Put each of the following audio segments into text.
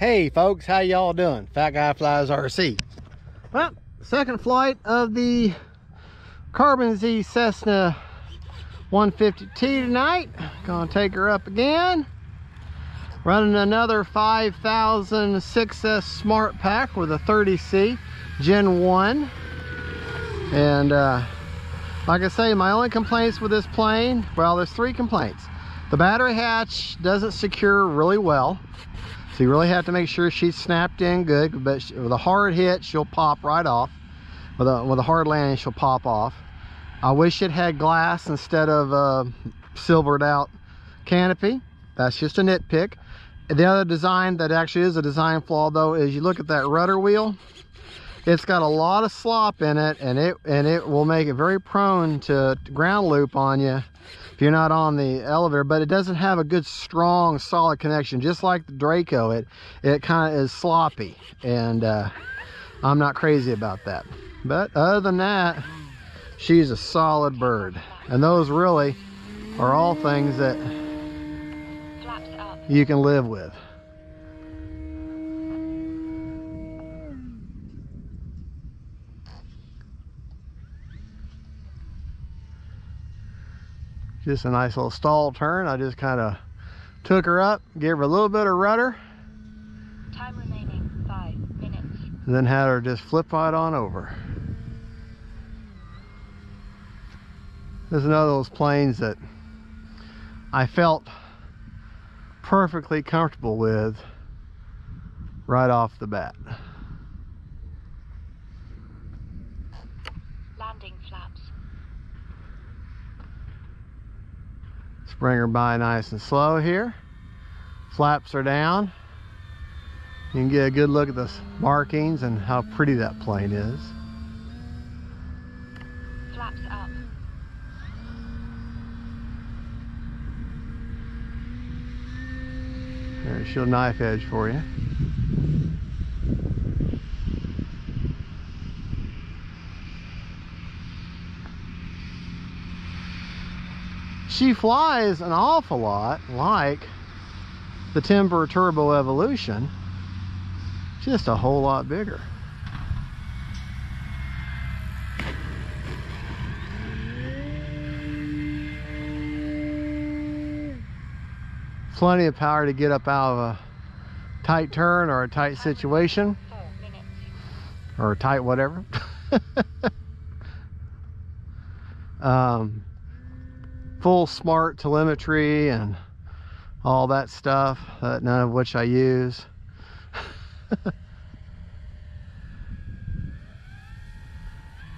Hey folks, how y'all doing? Fat Guy Flies RC. Well, second flight of the Carbon Z Cessna 150T tonight. Gonna take her up again. Running another 5000 6S Smart Pack with a 30C Gen 1. And uh, like I say, my only complaints with this plane, well, there's three complaints. The battery hatch doesn't secure really well. So you really have to make sure she's snapped in good, but with a hard hit, she'll pop right off. With a, with a hard landing, she'll pop off. I wish it had glass instead of a silvered out canopy. That's just a nitpick. The other design that actually is a design flaw though is you look at that rudder wheel. It's got a lot of slop in it and it and it will make it very prone to ground loop on you if you're not on the elevator, but it doesn't have a good, strong, solid connection. Just like the Draco, it, it kind of is sloppy, and uh, I'm not crazy about that. But other than that, she's a solid bird. And those really are all things that you can live with. Just a nice little stall turn. I just kind of took her up, gave her a little bit of rudder. Time remaining, five minutes. And then had her just flip right on over. This is another of those planes that I felt perfectly comfortable with right off the bat. Bring her by nice and slow here. Flaps are down. You can get a good look at the markings and how pretty that plane is. Flaps up. There's your knife edge for you. She flies an awful lot like the Timber Turbo Evolution, just a whole lot bigger. Plenty of power to get up out of a tight turn or a tight situation or a tight whatever. um, full smart telemetry and all that stuff, none of which I use.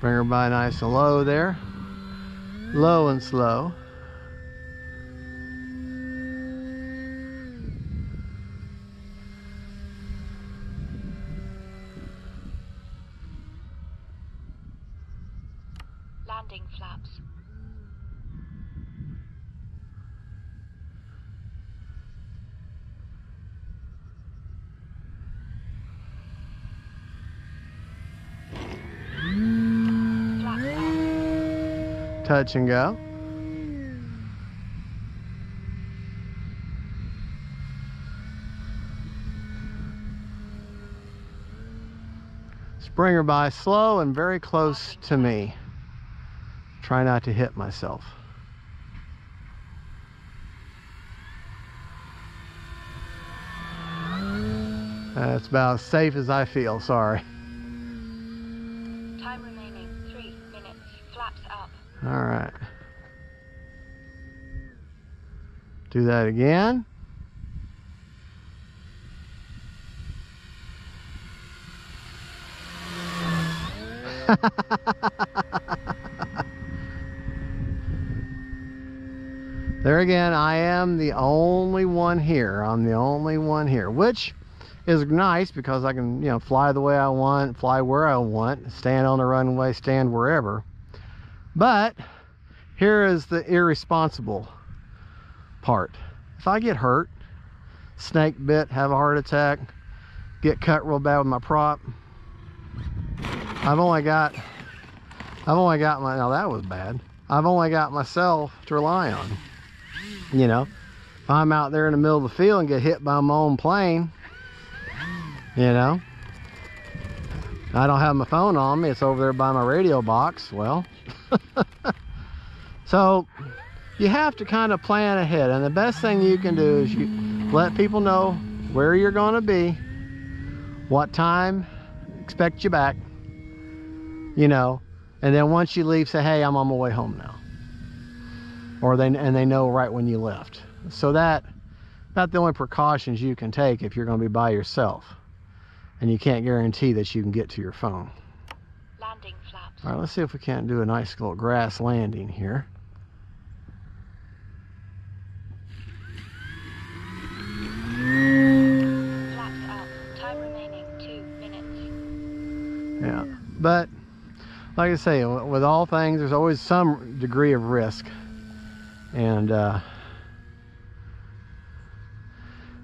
Bring her by nice and low there. Low and slow. Landing flaps. Touch and go. Bring her by slow and very close to me. Try not to hit myself. That's about as safe as I feel, sorry. All right. Do that again. there again, I am the only one here. I'm the only one here, which is nice because I can, you know, fly the way I want, fly where I want, stand on the runway, stand wherever. But here is the irresponsible part. If I get hurt, snake bit, have a heart attack, get cut real bad with my prop, I've only got, I've only got my, now that was bad. I've only got myself to rely on. You know, if I'm out there in the middle of the field and get hit by my own plane, You know? I don't have my phone on me. It's over there by my radio box. Well, so you have to kind of plan ahead. And the best thing you can do is you let people know where you're going to be, what time, expect you back, you know, and then once you leave, say, hey, I'm on my way home now. Or they, and they know right when you left. So that, about the only precautions you can take if you're going to be by yourself and you can't guarantee that you can get to your phone. All right, let's see if we can't do a nice little grass landing here. Yeah, but like I say, with all things, there's always some degree of risk, and uh,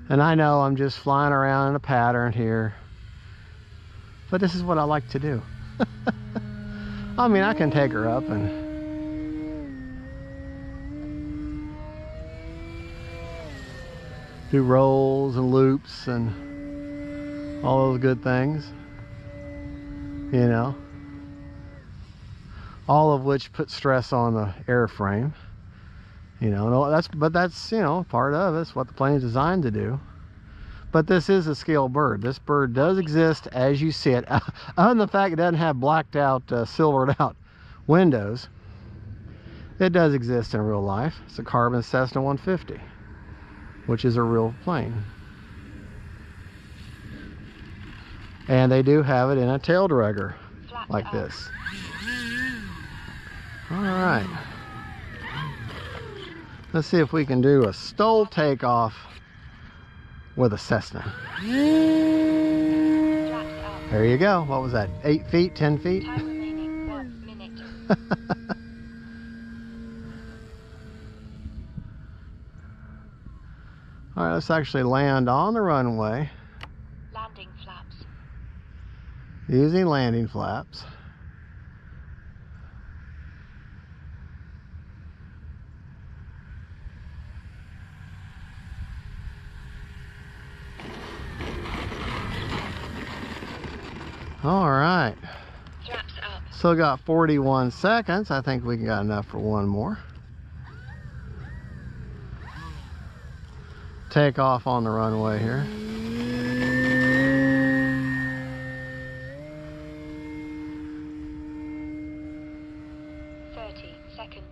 and I know I'm just flying around in a pattern here, but this is what I like to do. I mean, I can take her up and. Do rolls and loops and all those good things, you know all of which put stress on the airframe. You know, no, that's but that's you know part of it. It's what the plane is designed to do. But this is a scale bird. This bird does exist as you see it. Other than the fact it doesn't have blacked out, uh, silvered out windows, it does exist in real life. It's a Carbon Cessna 150, which is a real plane. And they do have it in a tail dragger like this. All right. Let's see if we can do a STOL takeoff with a Cessna. There you go. What was that? Eight feet, 10 feet? Time remaining one minute. All right, let's actually land on the runway Landing flaps. using landing flaps. All right. Still got 41 seconds. I think we got enough for one more. Take off on the runway here. Thirty seconds.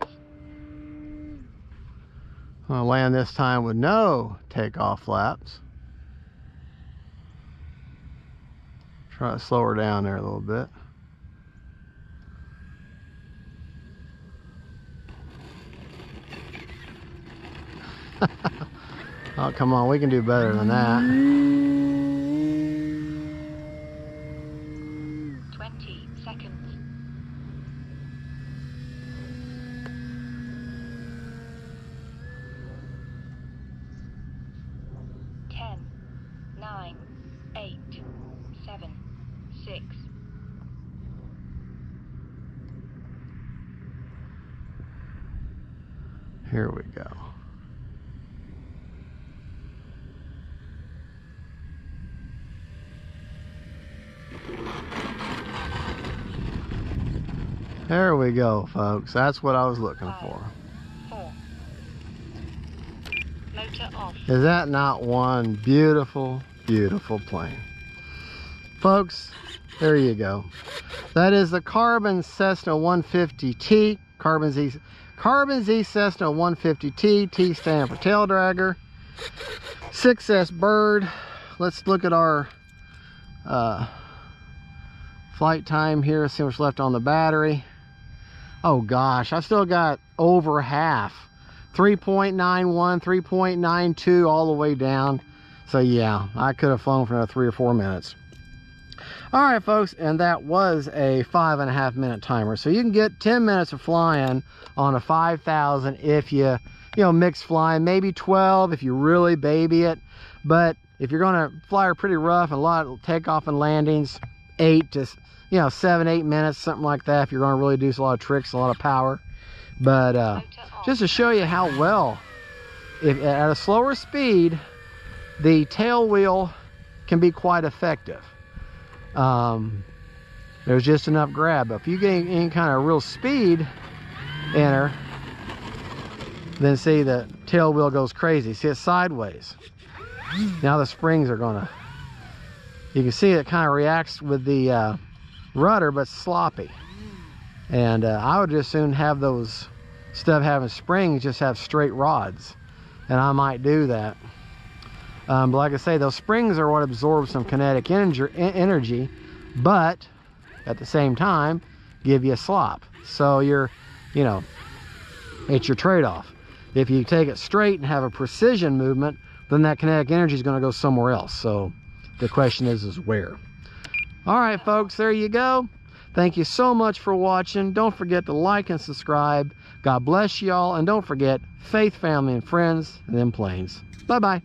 I'll land this time with no takeoff flaps. Try to slow her down there a little bit. oh, come on, we can do better than that. Twenty seconds. Ten, nine, eight, seven, six, Here we go. There we go, folks. That's what I was looking for. four. Motor off. Is that not one beautiful, beautiful plane? Folks, there you go. That is the Carbon Cessna 150T, Carbon Z, Carbon Z Cessna 150T, T stand for tail dragger. 6S bird. Let's look at our uh, flight time here, see what's left on the battery. Oh gosh, I still got over half. 3.91, 3.92, all the way down. So yeah, I could have flown for another three or four minutes. All right, folks, and that was a five and a half minute timer. So you can get 10 minutes of flying on a 5,000 if you, you know, mix flying, maybe 12 if you really baby it. But if you're gonna fly her pretty rough and a lot of takeoff and landings, eight to, you know, seven, eight minutes, something like that. If you're gonna really do a lot of tricks, a lot of power. But uh, just to show you how well, if at a slower speed, the tail wheel can be quite effective. Um, there's just enough grab. If you get any kind of real speed in her, then see the tail wheel goes crazy. See it sideways. Now the springs are gonna, you can see it kind of reacts with the uh, rudder, but sloppy. And uh, I would just soon have those, instead of having springs, just have straight rods. And I might do that. Um, but like I say, those springs are what absorb some kinetic energy, but at the same time, give you a slop. So you're, you know, it's your trade-off. If you take it straight and have a precision movement, then that kinetic energy is going to go somewhere else. So the question is, is where? All right, folks, there you go. Thank you so much for watching. Don't forget to like and subscribe. God bless y'all. And don't forget, faith, family, and friends, and them planes. Bye-bye.